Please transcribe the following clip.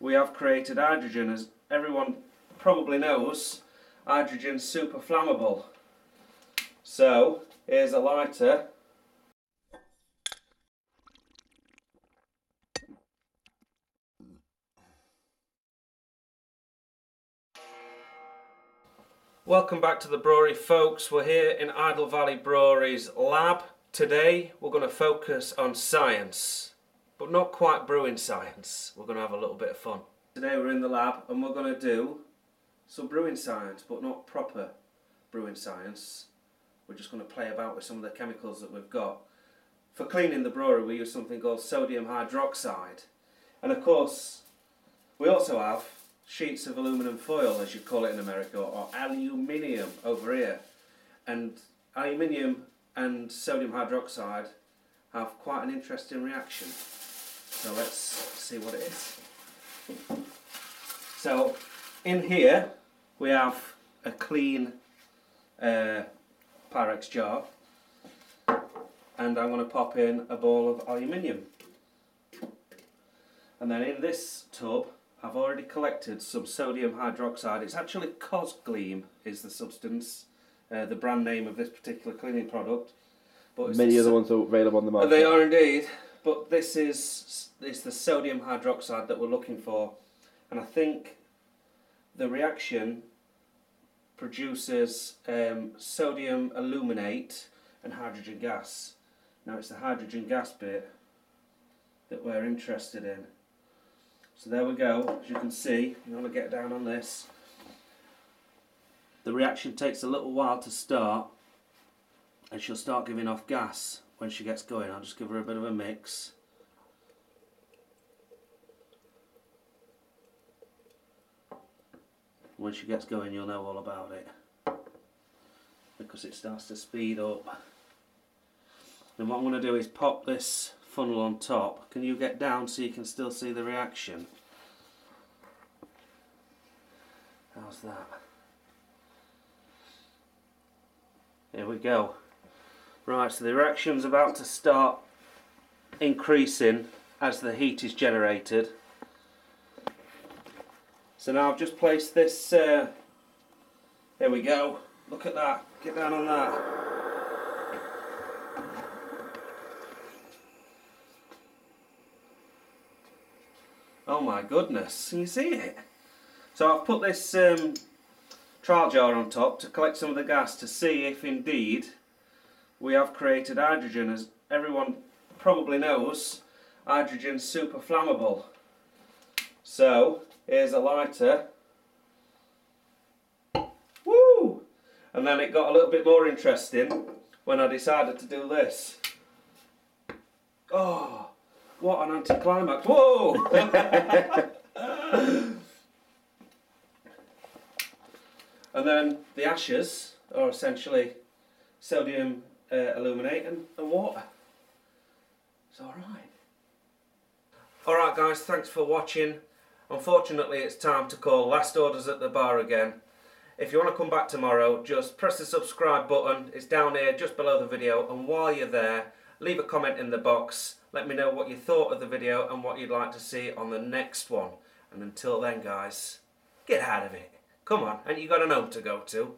we have created hydrogen, as everyone probably knows, hydrogen's super flammable. So, here's a lighter. Welcome back to the brewery folks. We're here in Idle Valley Brewery's lab. Today we're going to focus on science, but not quite brewing science. We're going to have a little bit of fun. Today we're in the lab and we're going to do some brewing science, but not proper brewing science. We're just going to play about with some of the chemicals that we've got. For cleaning the brewery we use something called sodium hydroxide. And of course we also have sheets of aluminum foil, as you call it in America, or aluminium over here. And aluminium and sodium hydroxide have quite an interesting reaction. So let's see what it is. So in here we have a clean uh, Pyrex jar and I'm going to pop in a ball of aluminium. And then in this tub I've already collected some sodium hydroxide. It's actually Cosgleam is the substance, uh, the brand name of this particular cleaning product. But Many other ones are available on the market. They are indeed, but this is it's the sodium hydroxide that we're looking for, and I think the reaction produces um, sodium aluminate and hydrogen gas. Now it's the hydrogen gas bit that we're interested in. So there we go, as you can see, you want to get down on this. The reaction takes a little while to start and she'll start giving off gas when she gets going. I'll just give her a bit of a mix. When she gets going you'll know all about it because it starts to speed up. Then what I'm going to do is pop this funnel on top. Can you get down so you can still see the reaction? How's that? Here we go. Right, so the reaction's about to start increasing as the heat is generated. So now I've just placed this, uh, there we go, look at that, get down on that. Oh my goodness, can you see it? So I've put this um, trial jar on top to collect some of the gas to see if indeed we have created hydrogen. As everyone probably knows, hydrogen's super flammable. So here's a lighter. Woo! And then it got a little bit more interesting when I decided to do this. Oh! What an anticlimax. Whoa! and then the ashes are essentially sodium uh, aluminate and, and water. It's alright. Alright guys, thanks for watching. Unfortunately it's time to call last orders at the bar again. If you want to come back tomorrow, just press the subscribe button. It's down here just below the video and while you're there, leave a comment in the box let me know what you thought of the video and what you'd like to see on the next one. And until then guys, get out of it. Come on, and you got an home to go to.